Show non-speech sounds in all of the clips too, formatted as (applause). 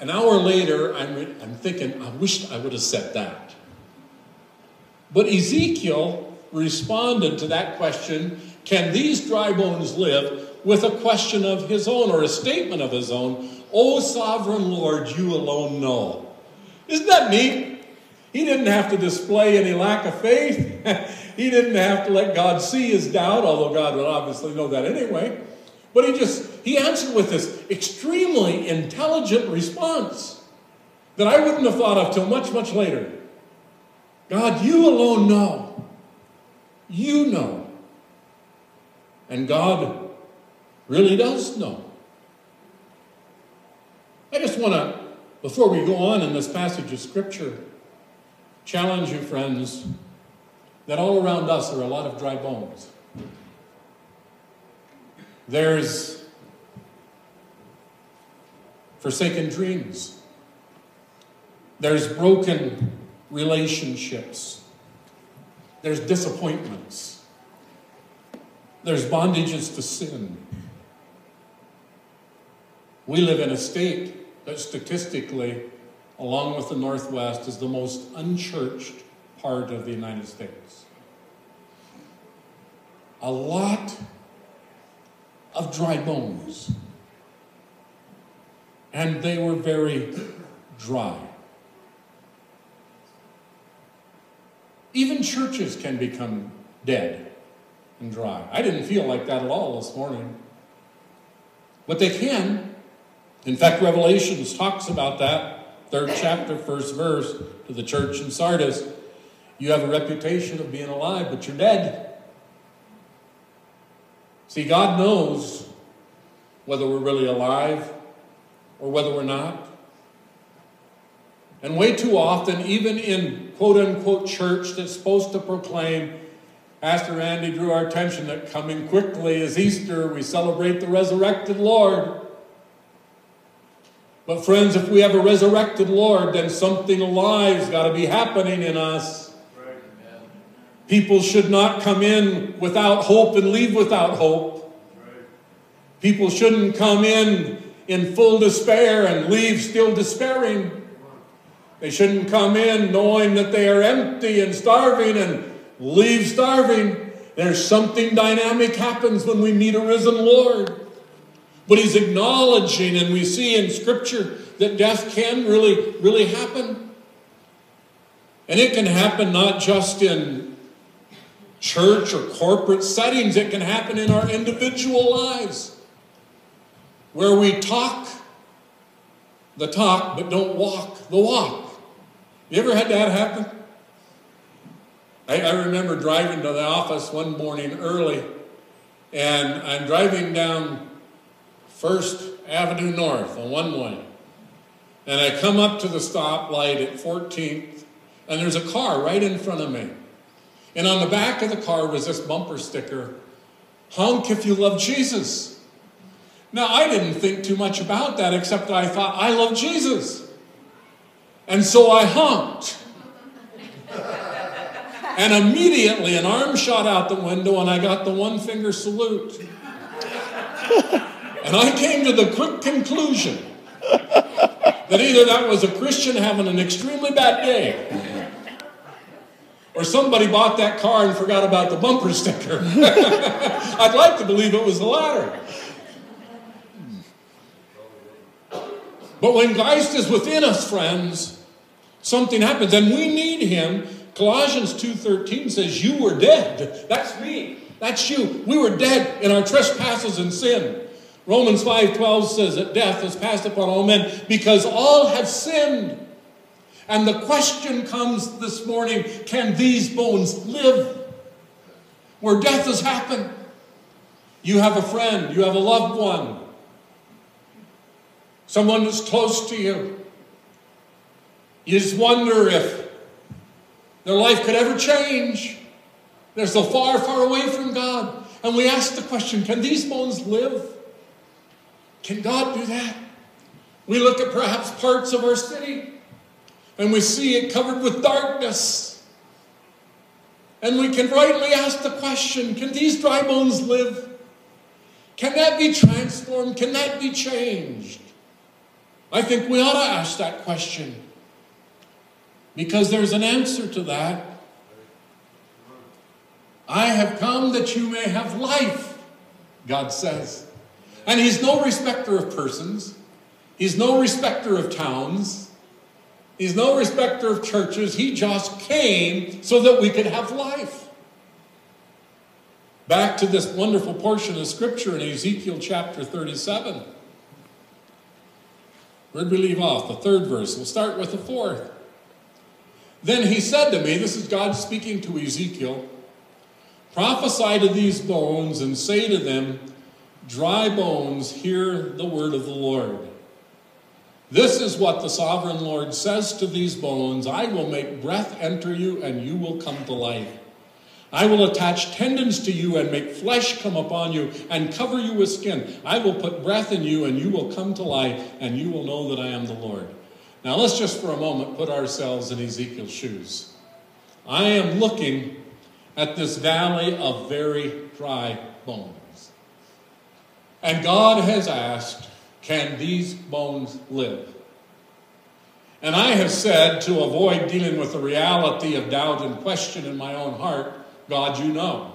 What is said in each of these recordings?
An hour later, I'm, I'm thinking, I wished I would have said that. But Ezekiel responded to that question can these dry bones live? with a question of his own or a statement of his own. O sovereign Lord, you alone know. Isn't that neat? He didn't have to display any lack of faith. (laughs) he didn't have to let God see his doubt, although God would obviously know that anyway. But he just, he answered with this extremely intelligent response that I wouldn't have thought of till much, much later. God, you alone know. You know. And God really does know. I just want to, before we go on in this passage of Scripture, challenge you, friends, that all around us are a lot of dry bones. There's forsaken dreams. There's broken relationships. There's disappointments. There's bondages to sin. We live in a state that statistically, along with the Northwest, is the most unchurched part of the United States. A lot of dry bones. And they were very dry. Even churches can become dead and dry. I didn't feel like that at all this morning. But they can. In fact, Revelations talks about that, third chapter, first verse, to the church in Sardis. You have a reputation of being alive, but you're dead. See, God knows whether we're really alive or whether we're not. And way too often, even in quote unquote church that's supposed to proclaim, Pastor Andy drew our attention that coming quickly is Easter, we celebrate the resurrected Lord. But, friends, if we have a resurrected Lord, then something alive's got to be happening in us. People should not come in without hope and leave without hope. People shouldn't come in in full despair and leave still despairing. They shouldn't come in knowing that they are empty and starving and leave starving. There's something dynamic happens when we meet a risen Lord. But he's acknowledging, and we see in Scripture that death can really, really happen. And it can happen not just in church or corporate settings. It can happen in our individual lives where we talk the talk but don't walk the walk. You ever had that happen? I, I remember driving to the office one morning early and I'm driving down First Avenue North on one way. And I come up to the stoplight at 14th, and there's a car right in front of me. And on the back of the car was this bumper sticker honk if you love Jesus. Now, I didn't think too much about that, except I thought, I love Jesus. And so I honked. (laughs) and immediately an arm shot out the window, and I got the one finger salute. (laughs) and I came to the quick conclusion that either that was a Christian having an extremely bad day or somebody bought that car and forgot about the bumper sticker. (laughs) I'd like to believe it was the latter. But when Christ is within us, friends, something happens, and we need Him. Colossians 2.13 says, You were dead. That's me. That's you. We were dead in our trespasses and sin. Romans 5.12 says that death has passed upon all men because all have sinned. And the question comes this morning can these bones live? Where death has happened. You have a friend, you have a loved one, someone that's close to you. You just wonder if their life could ever change. They're so far, far away from God. And we ask the question can these bones live? Can God do that? We look at perhaps parts of our city and we see it covered with darkness. And we can rightly ask the question can these dry bones live? Can that be transformed? Can that be changed? I think we ought to ask that question because there's an answer to that. I have come that you may have life, God says. And He's no respecter of persons, He's no respecter of towns, He's no respecter of churches. He just came so that we could have life. Back to this wonderful portion of Scripture in Ezekiel chapter 37. Where'd we leave off? The third verse. We'll start with the fourth. Then he said to me, This is God speaking to Ezekiel, prophesy to these bones and say to them, Dry bones, hear the word of the Lord. This is what the sovereign Lord says to these bones I will make breath enter you, and you will come to life. I will attach tendons to you and make flesh come upon you and cover you with skin. I will put breath in you and you will come to life and you will know that I am the Lord. Now let's just for a moment put ourselves in Ezekiel's shoes. I am looking at this valley of very dry bones. And God has asked, Can these bones live? And I have said, to avoid dealing with the reality of doubt and question in my own heart, God, you know.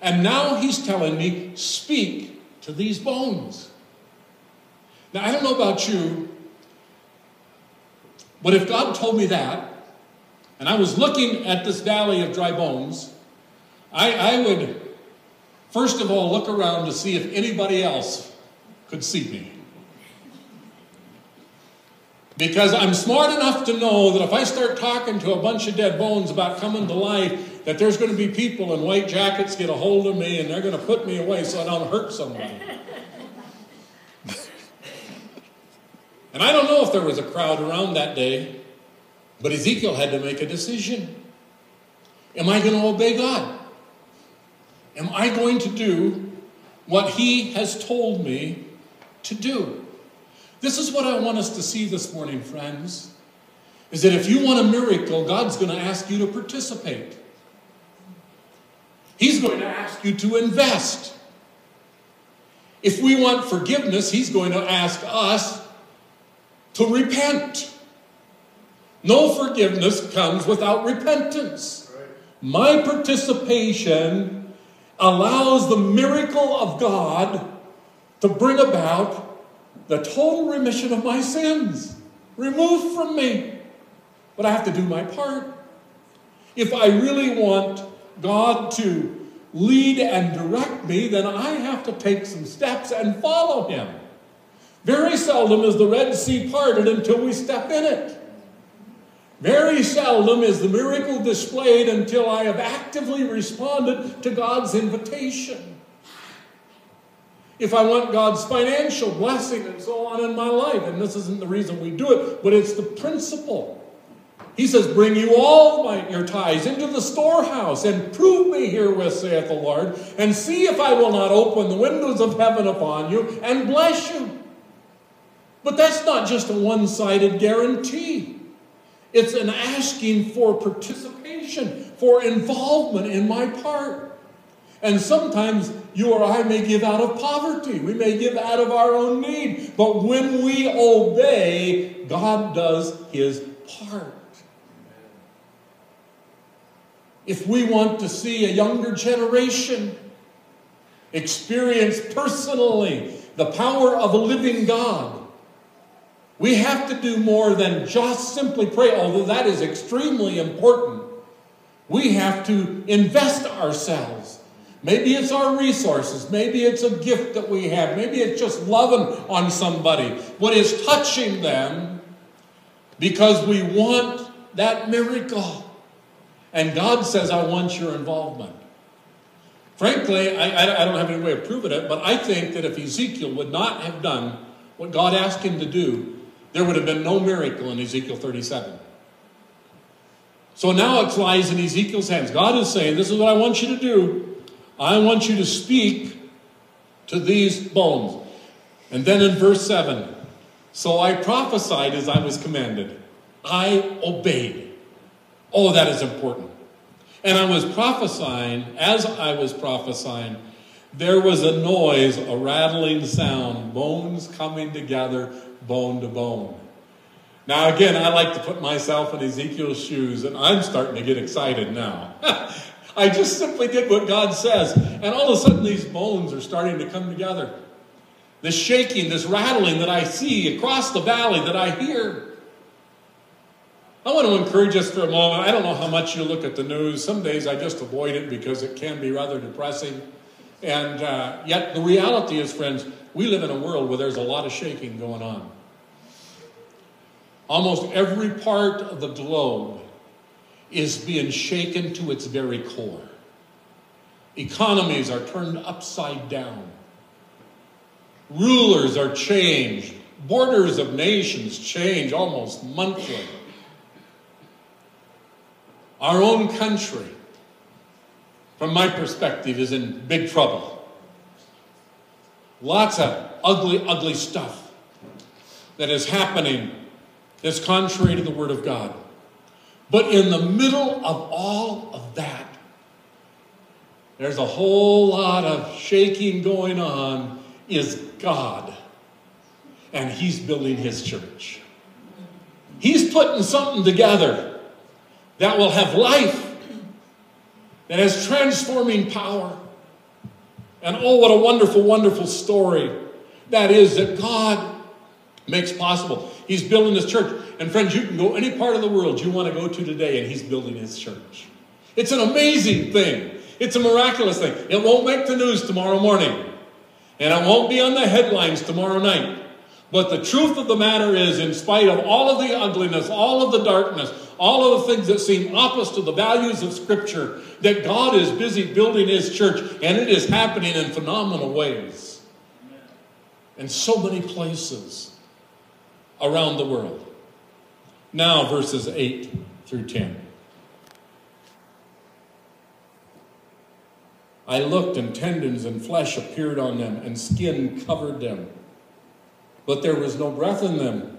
And now he's telling me, speak to these bones. Now, I don't know about you, but if God told me that, and I was looking at this valley of dry bones, I, I would first of all look around to see if anybody else could see me. Because I'm smart enough to know that if I start talking to a bunch of dead bones about coming to life, that there's going to be people in white jackets get a hold of me and they're going to put me away so I don't hurt somebody. (laughs) and I don't know if there was a crowd around that day, but Ezekiel had to make a decision. Am I going to obey God? Am I going to do what He has told me to do? This is what I want us to see this morning, friends. Is that if you want a miracle, God's going to ask you to participate. He's going to ask you to invest. If we want forgiveness, He's going to ask us to repent. No forgiveness comes without repentance. My participation allows the miracle of God to bring about the total remission of my sins, removed from me. But I have to do my part. If I really want God to lead and direct me, then I have to take some steps and follow Him. Very seldom is the Red Sea parted until we step in it. Very seldom is the miracle displayed until I have actively responded to God's invitation. If I want God's financial blessing and so on in my life, and this isn't the reason we do it, but it's the principle. He says, Bring you all my, your tithes into the storehouse and prove me herewith, saith the Lord, and see if I will not open the windows of heaven upon you and bless you. But that's not just a one sided guarantee, it's an asking for participation, for involvement in my part. And sometimes you or I may give out of poverty. We may give out of our own need. But when we obey, God does his part. If we want to see a younger generation experience personally the power of a living God, we have to do more than just simply pray, although that is extremely important. We have to invest ourselves. Maybe it's our resources. Maybe it's a gift that we have. Maybe it's just loving on somebody. What is touching them because we want that miracle. And God says, I want your involvement. Frankly, I, I, don't have any way of proving it, but I think that if Ezekiel would not have done what God asked him to do, there would have been no miracle in Ezekiel 37. So now it lies in Ezekiel's hands. God is saying, This is what I want you to do. I want you to speak to these bones. And then in verse 7, so I prophesied as I was commanded. I obeyed. Oh, that is important. And I was prophesying, as I was prophesying, there was a noise, a rattling sound, bones coming together, bone to bone. Now, again, I like to put myself in Ezekiel's shoes, and I'm starting to get excited now. (laughs) I just simply did what God says, and all of a sudden these bones are starting to come together. This shaking, this rattling that I see across the valley that I hear. I want to encourage us for a moment. I don't know how much you look at the news. Some days I just avoid it because it can be rather depressing. And uh, yet, the reality is, friends, we live in a world where there's a lot of shaking going on. Almost every part of the globe is being shaken to its very core. Economies are turned upside down. Rulers are changed. Borders of nations change almost monthly. Our own country, from my perspective, is in big trouble. Lots of ugly, ugly stuff that is happening that's contrary to the Word of God. But in the middle of all of that, there's a whole lot of shaking going on, is God. And He's building His church. He's putting something together that will have life, that has transforming power. And oh, what a wonderful, wonderful story that is that God makes possible. He's building His church. And friends, you can go any part of the world you want to go to today, and He's building His church. It's an amazing thing. It's a miraculous thing. It won't make the news tomorrow morning, and it won't be on the headlines tomorrow night. But the truth of the matter is, in spite of all of the ugliness, all of the darkness, all of the things that seem opposite to the values of Scripture, that God is busy building His church, and it is happening in phenomenal ways. In so many places around the world. Now, verses 8 through 10. I looked, and tendons and flesh appeared on them, and skin covered them. But there was no breath in them.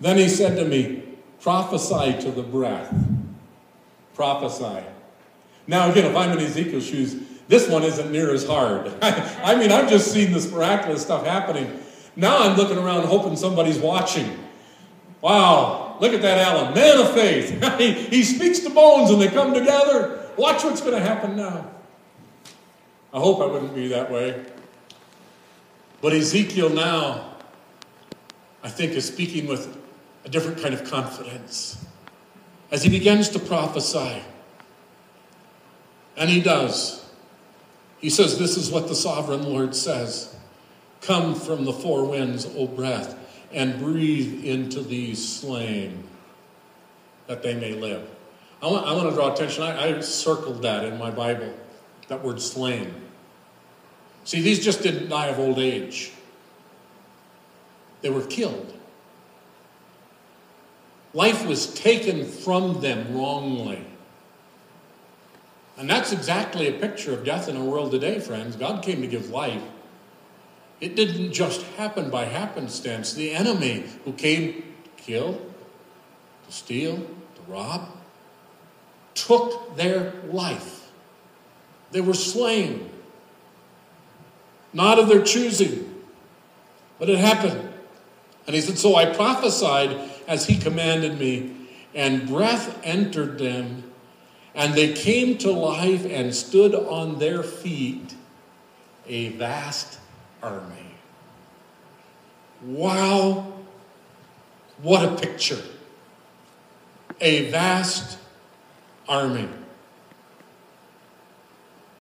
Then he said to me, Prophesy to the breath. Prophesy. Now, again, if I'm in Ezekiel's shoes, this one isn't near as hard. (laughs) I mean, I've just seen this miraculous stuff happening. Now I'm looking around hoping somebody's watching. Wow, look at that Alan, man of faith. (laughs) he, he speaks to bones and they come together. Watch what's going to happen now. I hope I wouldn't be that way. But Ezekiel now, I think, is speaking with a different kind of confidence as he begins to prophesy. And he does. He says, This is what the sovereign Lord says Come from the four winds, O breath and breathe into these slain that they may live. I want, I want to draw attention. I, I circled that in my Bible, that word slain. See, these just didn't die of old age, they were killed. Life was taken from them wrongly. And that's exactly a picture of death in our world today, friends. God came to give life it didn't just happen by happenstance. The enemy who came to kill, to steal, to rob, took their life. They were slain. Not of their choosing, but it happened. And he said, So I prophesied as he commanded me, and breath entered them, and they came to life and stood on their feet, a vast army. Wow, what a picture! A vast army.